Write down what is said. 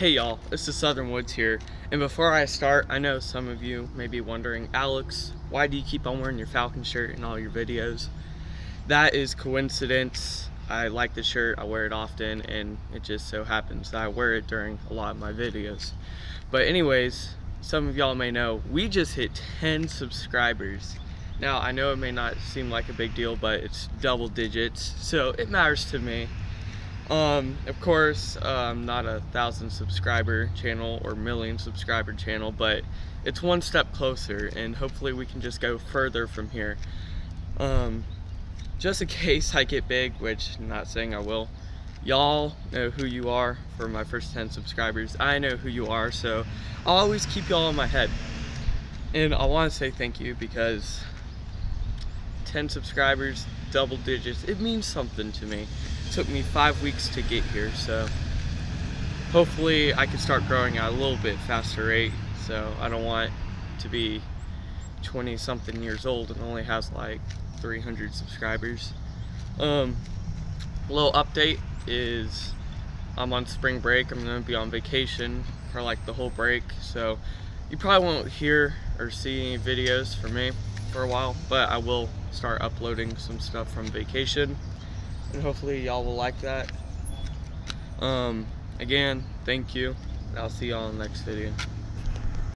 Hey y'all, this is Southern Woods here, and before I start, I know some of you may be wondering, Alex, why do you keep on wearing your Falcon shirt in all your videos? That is coincidence. I like the shirt, I wear it often, and it just so happens that I wear it during a lot of my videos. But anyways, some of y'all may know, we just hit 10 subscribers. Now, I know it may not seem like a big deal, but it's double digits, so it matters to me. Um, of course, I'm not a thousand subscriber channel or million subscriber channel, but it's one step closer and hopefully we can just go further from here. Um, just in case I get big, which I'm not saying I will, y'all know who you are for my first 10 subscribers. I know who you are, so I'll always keep y'all in my head. And I want to say thank you because 10 subscribers, double digits, it means something to me took me five weeks to get here, so hopefully I can start growing at a little bit faster rate. So I don't want to be 20 something years old and only has like 300 subscribers. Um, little update is I'm on spring break. I'm gonna be on vacation for like the whole break. So you probably won't hear or see any videos from me for a while, but I will start uploading some stuff from vacation and hopefully y'all will like that. Um, again, thank you. I'll see y'all in the next video.